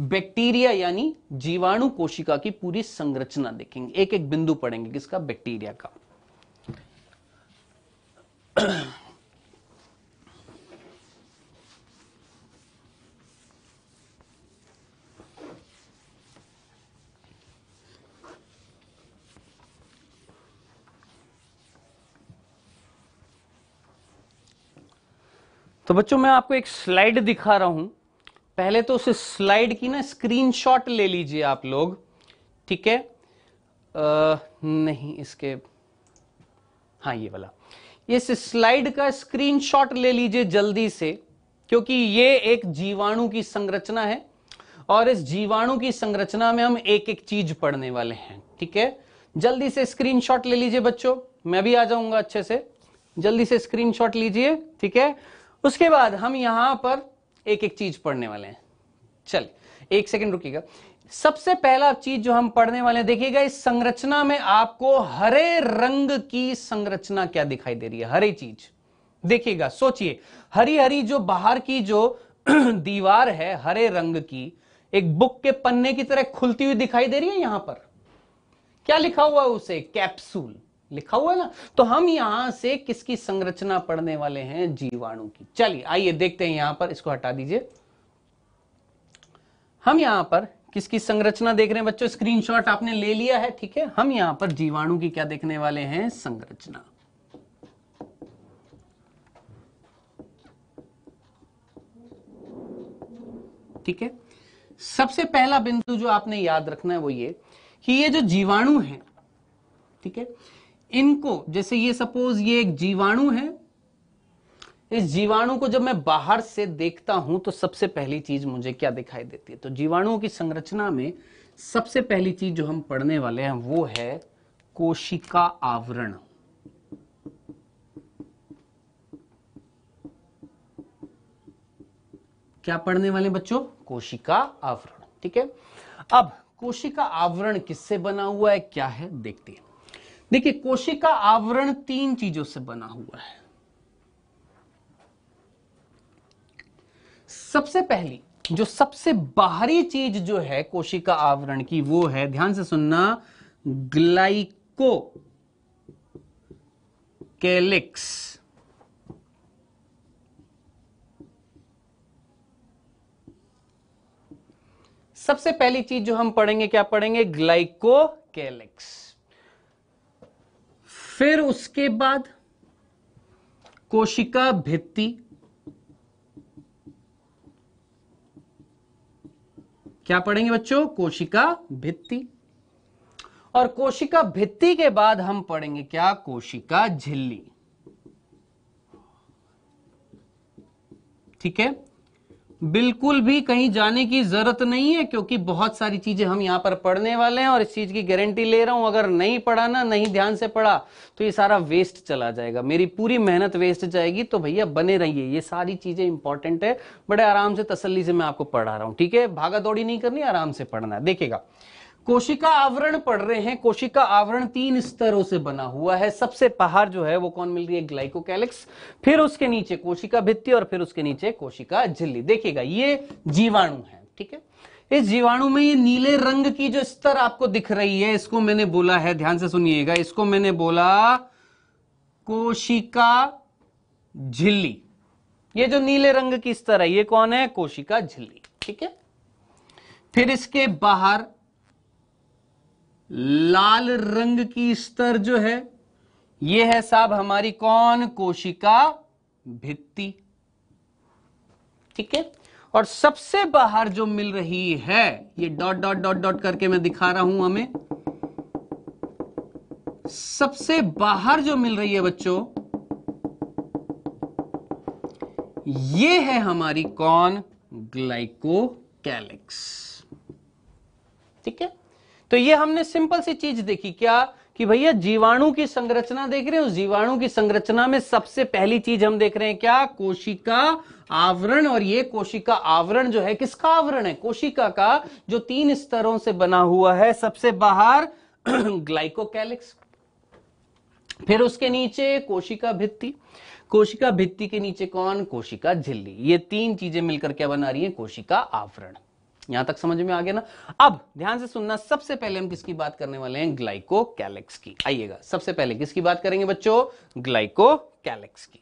बैक्टीरिया यानी जीवाणु कोशिका की पूरी संरचना देखेंगे। एक एक बिंदु पढ़ेंगे किसका? बैक्टीरिया का। तो बच्चों, मैं आपको एक स्लाइड दिखा रहा हूँ। पहले तो उस स्लाइड की ना स्क्रीनशॉट ले लीजिए आप लोग। ठीक है? नहीं, इसके हाँ ये वाला। इस स्लाइड का स्क्रीनशॉट ले लीजिए जल्दी से, क्योंकि ये एक जीवाणु की संरचना है, और इस जीवाणु की संरचना में हम एक एक चीज़ पढ़ने वाले हैं। ठीक है? जल्दी से स्क्रीनशॉट ले लीजिए बच्चों। मैं भी आ जाऊँगा अच्छे से। जल्दी से स्क्रीनशॉट लीजिए। ठीक है? उसके बाद हम यहाँ पर एक एक चीज़ पढ़ने वाले हैं। चल, एक सेकंड रुकिएगा। सबसे पहला चीज़ जो हम पढ़ने वाले हैं, देखिएगा, इस संरचना में आपको हरे रंग की संरचना क्या दिखाई दे रही है? हरे चीज़। देखिएगा, सोचिए हरी हरी जो बाहर की जो दीवार है, हरे रंग की, एक बुक के पन्ने की तरह खुलती हुई दिखाई दे रही है यहाँ पर। क्या लिखा हुआ है उसे? कैप्सूल। लिखा हुआ है ना? तो हम यहाँ से किसकी संरचना पढ़ने वाले हैं? जीवाणु की। चलिए, आइए देखते हैं यहाँ पर, इसको हटा दीजिए। हम यहाँ पर किसकी संरचना देख रहे हैं बच्चों? स्क्रीनशॉट आपने ले लिया है, ठीक है? हम यहाँ पर जीवाणु की क्या देखने वाले हैं? संरचना। ठीक है? सबसे पहला बिंदु जो आपने याद रखना है वो ये कि ये जो जीवाणु है, ठीक है? इनको, जैसे ये सपोज़ ये एक जीवाणु है, इस जीवाणु को जब मैं बाहर से देखता हूँ तो सबसे पहली चीज़ मुझे क्या दिखाई देती है? तो जीवाणुओं की संरचना में सबसे पहली चीज़ जो हम पढ़ने वाले हैं, वो है कोशिका आवरण। क्या पढ़ने वाले बच्चों? कोशिका आवरण, ठीक है? अब, कोशिका आवरण किससे बना हुआ है, क्या है, देखते हैं। देखिए, कोशिका आवरण तीन चीज़ों से बना हुआ है। सबसे पहली, जो सबसे बाहरी चीज़ जो है कोशिका आवरण की, वो है, ध्यान से सुनना, ग्लाइको कैलिक्स। सबसे पहली चीज़ जो हम पढ़ेंगे, क्या पढ़ेंगे? ग्लाइकोकैलिक्स फिर उसके बाद कोशिका भित्ति। क्या पढ़ेंगे बच्चों? कोशिका भित्ति। और कोशिका भित्ति के बाद हम पढ़ेंगे क्या? कोशिका झिल्ली। ठीक है? बिल्कुल भी कहीं जाने की ज़रूरत नहीं है, क्योंकि बहुत सारी चीज़ें हम यहाँ पर पढ़ने वाले हैं और इस चीज़ की गारंटी ले रहा हूँ, अगर नहीं पढ़ा ना, नहीं ध्यान से पढ़ा तो ये सारा वेस्ट चला जाएगा। मेरी पूरी मेहनत वेस्ट जाएगी तो भैया बने रहिए। ये सारी चीज़ें इंपॉर्टेंट है। बड़े आराम से तसली से मैं आपको पढ़ा रहा हूँ, ठीक है? भागा दौड़ी नहीं करनी, आराम से पढ़ना है। देखिएगा कोशिका आवरण पढ़ रहे हैं। कोशिका आवरण तीन स्तरों से बना हुआ है। सबसे बाहर जो है वो कौन मिल रही है? ग्लाइकोकैलिक्स। फिर उसके नीचे कोशिका भित्ति और फिर उसके नीचे कोशिका झिल्ली। देखिएगा, ये जीवाणु है, ठीक है? इस जीवाणु में ये नीले रंग की जो स्तर आपको दिख रही है, इसको मैंने बोला है, ध्यान से सुनिएगा, इसको मैंने बोला कोशिका झिल्ली। ये जो नीले रंग की स्तर है, ये कौन है? कोशिका झिल्ली, ठीक है? फिर इसके बाहर लाल रंग की स्तर जो है, ये है साहब हमारी कौन कोशिका भित्ति। ठीक है? और सबसे बाहर जो मिल रही है, ये डॉट डॉट डॉट डॉट करके मैं दिखा रहा हूँ हमें। सबसे बाहर जो मिल रही है बच्चों, ये है हमारी कौन ग्लाइकोकैलिक्स। ठीक है? तो ये हमने सिंपल सी चीज़ देखी क्या? कि भैया जीवाणु की संरचना देख रहे हो जीवाणु की संरचना में सबसे पहली चीज़ हम देख रहे हैं क्या? कोशिका आवरण और ये कोशिका आवरण जो है, किसका आवरण है? कोशिका का, जो तीन स्तरों से बना हुआ है, सबसे बाहर ग्लाइकोकैलिक्स, फिर उसके नीचे कोशिका भित्ति। कोशिका भित्ति के नीचे कौन? कोशिका झिल्ली। ये तीन चीज़ें मिलकर क्या बना रही है? कोशिका आवरण। यहाँ तक समझ में आ गया ना? अब ध्यान से सुनना, सबसे पहले हम किसकी बात करने वाले हैं? ग्लाइको कैलेक्स की। आइएगा, सबसे पहले किसकी बात करेंगे बच्चों? ग्लाइको कैलेक्स की।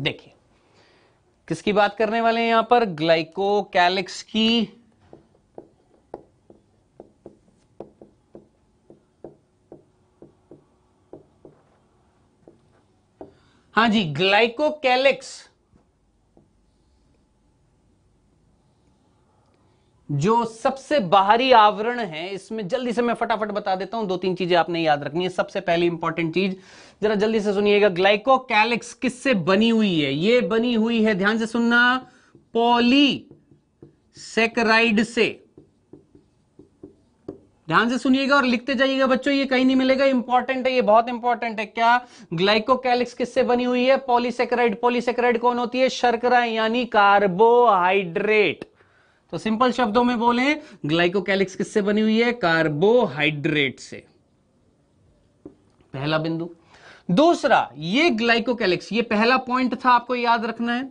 देखिए, किसकी बात करने वाले हैं यहाँ पर? ग्लाइको कैलेक्स की। हाँ जी, ग्लाइकोकैलिक्स। जो सबसे बाहरी आवरण है, इसमें जल्दी से मैं फटाफट बता देता हूँ, दो तीन चीज़ें आपने याद रखनी है। सबसे पहली इंपॉर्टेंट चीज़, जरा जल्दी से सुनिएगा, ग्लाइकोकैलिक्स किससे बनी हुई है? ये बनी हुई है, ध्यान से सुनना पॉली सेकराइड से। ध्यान से सुनिएगा और लिखते जाइएगा बच्चों, ये कहीं नहीं मिलेगा इंपॉर्टेंट है, ये बहुत इंपॉर्टेंट है। क्या ग्लाइकोकैलिक्स किससे बनी हुई है? पॉलीसेक्राइड पॉलीसेक्राइड कौन होती है? शर्करा यानी कार्बोहाइड्रेट तो सिंपल शब्दों में बोले ग्लाइकोकैलिक्स किससे बनी हुई है? कार्बोहाइड्रेट से। पहला बिंदु। दूसरा, ये ग्लाइकोकैलिक्स ये पहला पॉइंट था, आपको याद रखना है।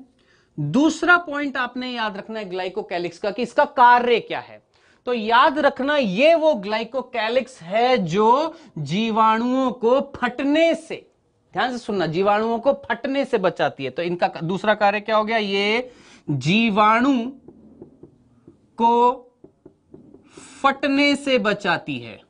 दूसरा पॉइंट आपने याद रखना है ग्लाइकोकैलिक्स का, कि इसका कार्य क्या है? तो याद रखना, ये वो ग्लाइकोकैलिक्स है जो जीवाणुओं को फटने से, ध्यान से सुनना, जीवाणुओं को फटने से बचाती है। तो इनका दूसरा कार्य क्या हो गया? ये जीवाणु को फटने से बचाती है।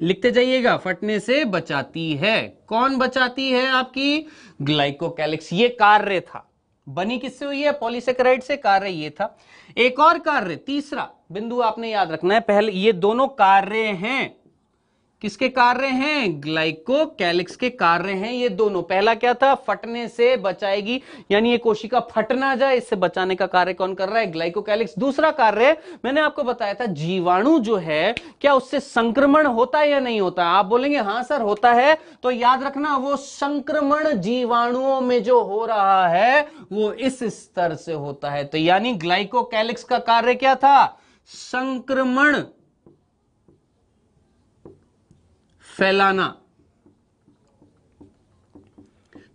लिखते जाइएगा, फटने से बचाती है। कौन बचाती है आपकी? ग्लाइकोकैलिक्स ये कार्य था। बनी किससे हुई है? पॉलीसेक्राइड से कार्य ये था। एक और कार्य, तीसरा, बिंदु आपने याद रखना है, पहले ये दोनों कार्य हैं। किसके कार्य हैं? ग्लाइको कैलिक्स के कार्य हैं ये दोनों। पहला क्या था? फटने से बचाएगी। यानी ये कोशिका फट ना जाए, इससे बचाने का कार्य कौन कर रहा है? ग्लाइको कैलिक्स दूसरा कार्य, मैंने आपको बताया था, जीवाणु जो है, क्या उससे संक्रमण होता है या नहीं होता? आप बोलेंगे हाँ सर, होता है। तो याद रखना, वो संक्रमण जीवाणुओं में जो हो रहा है, वो इस स्तर से होता है। तो यानी ग्लाइको कैलिक्स का कार्य क्या था? संक्रमण। फैलाना।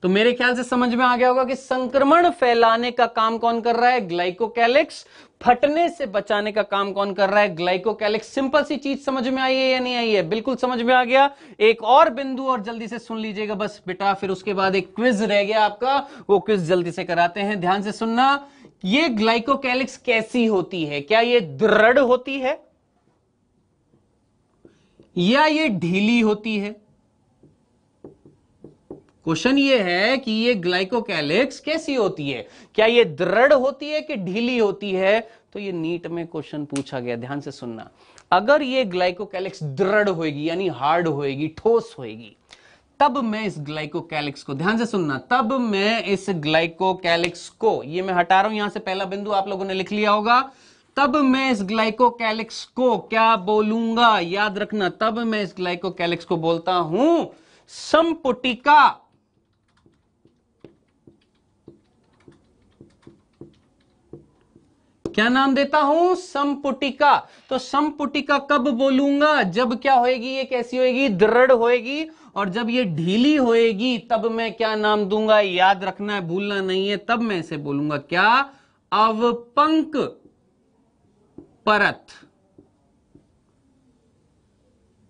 तो मेरे ख्याल से समझ में आ गया होगा कि संक्रमण फैलाने का काम कौन कर रहा है? ग्लाइकोकैलिक्स। फटने से बचाने का काम कौन कर रहा है? ग्लाइकोकैलिक्स। सिंपल सी चीज़ समझ में आई है या नहीं आई है? बिल्कुल समझ में आ गया। एक और बिंदु और जल्दी से सुन लीजिएगा बस बेटा, फिर उसके बाद एक क्विज रह गया आपका। वो क्विज जल्दी से कराते हैं। ध्यान से सुनना, ये ग्लाइकोकैलिक्स कैसी होती है? क्या ये दृढ़ होती है? या ये ढीली होती है? क्वेश्चन ये है कि ये ग्लाइकोकैलिक्स कैसी होती है? क्या ये दृढ़ होती है कि ढीली होती है? तो ये नीट में क्वेश्चन पूछा गया, ध्यान से सुनना। अगर ये ग्लाइकोकैलिक्स दृढ़ होएगी, यानी हार्ड होएगी, ठोस होएगी, तब मैं इस ग्लाइकोकैलिक्स को, ध्यान से सुनना, तब मैं इस ग्लाइकोकैलिक्स को, ये मैं हटा रहा हूँ, यहाँ से पहला बिंदु आप लोगों ने लिख लिया होगा तब मैं इस ग्लाइकोकैलिक्स को क्या बोलूँगा? याद रखना, तब मैं इस ग्लाइकोकैलिक्स को बोलता हूँ, संपुटिका। क्या नाम देता हूँ? संपुटिका। तो संपुटिका कब बोलूँगा? जब क्या होएगी? ये कैसी होएगी? दृढ़ होएगी। और जब ये ढीली होएगी, तब मैं क्या नाम दूँगा? याद रखना है भूलना नहीं है, तब मैं इसे बोलूँगा। क्या? अवपंक। परत।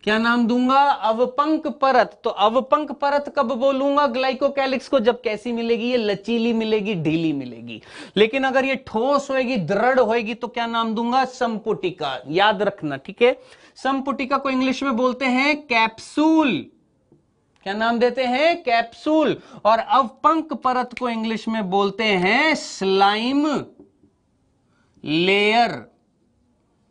क्या नाम दूँगा? अवपंक परत। तो अवपंक परत कब बोलूँगा? ग्लाइकोकैलिक्स को जब कैसी मिलेगी? ये लचीली मिलेगी, ढीली मिलेगी। लेकिन अगर ये ठोस होएगी, दृढ़ होएगी तो क्या नाम दूँगा? संपुटिका। याद रखना, ठीक है? संपुटिका को इंग्लिश में बोलते हैं कैप्सूल। क्या नाम देते हैं? कैप्सूल। और अवपंक परत को इंग्लिश में बोलते हैं स्लाइम। लेयर।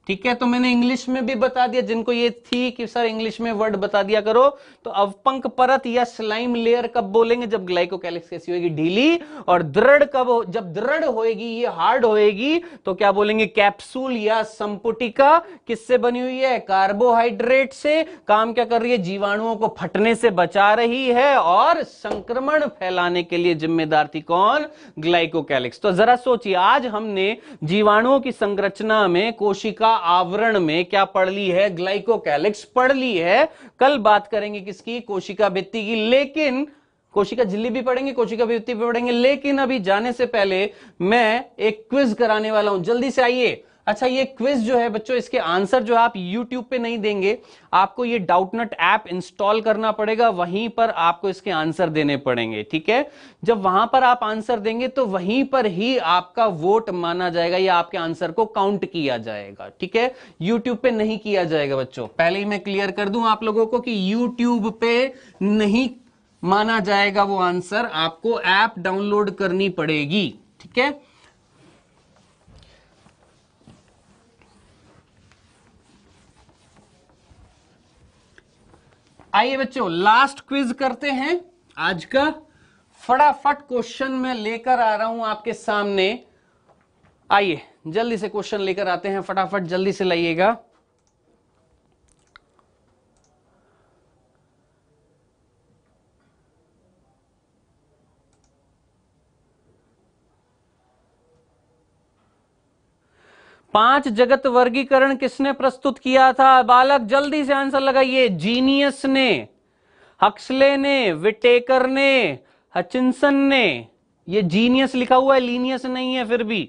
ठीक है? तो मैंने इंग्लिश में भी बता दिया। जिनको ये थी कि, सर इंग्लिश में वर्ड बता दिया करो तो अवपंक परत या स्लाइम लेयर कब बोलेंगे? जब ग्लाइकोकैलिक्स कैसी होगी ढीली और दृढ़ कब हो जब दृढ़ होएगी, ये हार्ड होएगी तो क्या बोलेंगे? कैप्सूल या संपुटिका किससे बनी हुई है? कार्बोहाइड्रेट से। काम क्या कर रही है? जीवाणुओं को फटने से बचा रही है और संक्रमण फैलाने के लिए जिम्मेदार थी कौन? ग्लाइकोकैलिक्स तो जरा सोचिए, आज हमने जीवाणुओं की संरचना में, कोशिका आवरण में क्या पढ़ ली है? ग्लाइकोकैलिक्स पढ़ ली है। कल बात करेंगे किसकी? कोशिका भित्ति की। लेकिन, कोशिका झिल्ली भी पढ़ेंगे कोशिका भित्ति भी पढ़ेंगे लेकिन अभी जाने से पहले मैं एक क्विज कराने वाला हूँ। जल्दी से आइए। अच्छा ये क्विज जो है बच्चों, इसके आंसर जो आप YouTube पे नहीं देंगे, आपको ये डाउटनट ऐप इंस्टॉल करना पड़ेगा, वहीं पर आपको इसके आंसर देने पड़ेंगे, ठीक है? जब वहाँ पर आप आंसर देंगे तो वहीं पर ही आपका वोट माना जाएगा, या आपके आंसर को काउंट किया जाएगा, ठीक है? यूट्यूब पे नहीं किया जाएगा बच्चों। पहले ही मैं क्लियर कर दूँ आप लोगों को कि यूट्यूब पे नहीं माना जाएगा वो आंसर आपको ऐप डाउनलोड करनी पड़ेगी, ठीक है? आइए बच्चों लास्ट क्विज करते हैं। आज का फटाफट क्वेश्चन मैं लेकर आ रहा हूँ आपके सामने। आइए, जल्दी से क्वेश्चन लेकर आते हैं। फटाफट जल्दी से लाइएगा। पाँच जगत वर्गीकरण किसने प्रस्तुत किया था? बालक, जल्दी से आंसर लगाइए। जीनियस ने, हक्सले ने, विटेकर ने हचिनसन ने। ये जीनियस लिखा हुआ है, लीनियस नहीं है फिर भी।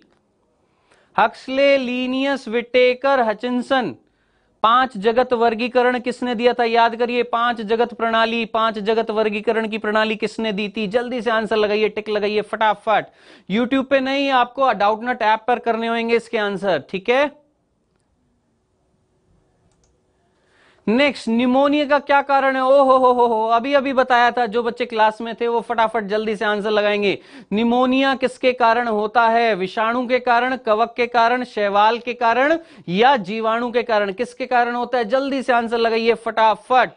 हक्सले, लीनियस, विटेकर हचिनसन पाँच जगत वर्गीकरण किसने दिया था? याद करिए, पाँच जगत प्रणाली, पाँच जगत वर्गीकरण की प्रणाली किसने दी थी? जल्दी से आंसर लगाइए, टिक लगाइए फटाफट। यूट्यूब पे नहीं, आपको डाउटनट ऐप पर करने होंगे इसके आंसर, ठीक है? नेक्स्ट निमोनिया का क्या कारण है? ओ हो हो हो हो अभी अभी बताया था, जो बच्चे क्लास में थे, वो फटाफट जल्दी से आंसर लगाएँगे। निमोनिया किसके कारण होता है? विषाणु के कारण, कवक के कारण, शैवाल के कारण, या जीवाणु के कारण? किसके कारण होता है? जल्दी से आंसर लगाइए फटाफट।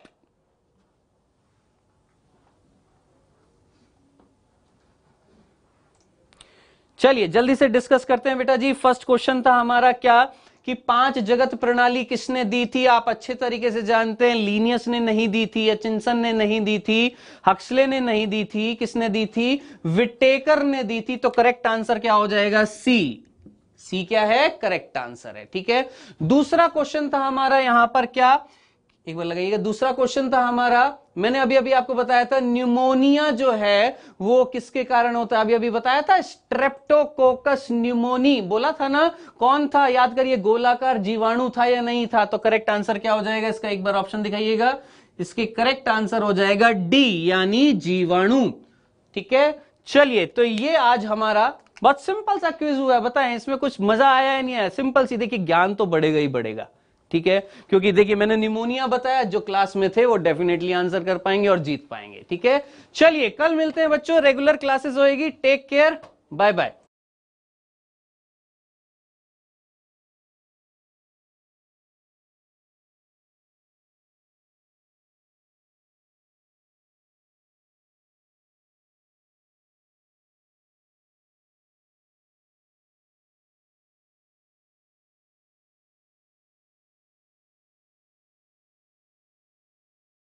चलिए, जल्दी से डिस्कस करते हैं बेटा जी। फ़र्स्ट क्वेश्चन था हमारा क्या? कि पाँच जगत प्रणाली किसने दी थी? आप अच्छे तरीके से जानते हैं। लीनियस ने नहीं दी थी अचिंसन ने नहीं दी थी, हक्सले ने नहीं दी थी, किसने दी थी? विटेकर ने दी थी। तो करेक्ट आंसर क्या हो जाएगा? सी सी क्या है? करेक्ट आंसर है, ठीक है? दूसरा क्वेश्चन था हमारा यहाँ पर क्या? एक बार लगाइएगा। दूसरा क्वेश्चन था हमारा, मैंने अभी अभी आपको बताया था न्यूमोनिया जो है, वो किसके कारण होता है? अभी अभी बताया था स्ट्रेप्टोकोकस न्यूमोनी बोला था ना, कौन था? याद करिए, गोलाकार जीवाणु था या नहीं था? तो करेक्ट आंसर क्या हो जाएगा? इसका एक बार ऑप्शन दिखाइएगा। इसकी करेक्ट आंसर हो जाएगा डी यानी जीवाणु। ठीक है? चलिए तो ये आज हमारा बहुत सिंपल सा क्विज हुआ है। बताएँ, इसमें कुछ मज़ा आया है नहीं आया? सिंपल सी, देखिए, ज्ञान तो बढ़ेगा ही बढ़ेगा। ठीक है? क्योंकि देखिए, मैंने निमोनिया बताया, जो क्लास में थे, वो डेफिनेटली आंसर कर पाएँगे और जीत पाएँगे, ठीक है? चलिए, कल मिलते हैं बच्चों रेगुलर क्लासेस होएगी टेक केयर बाय बाय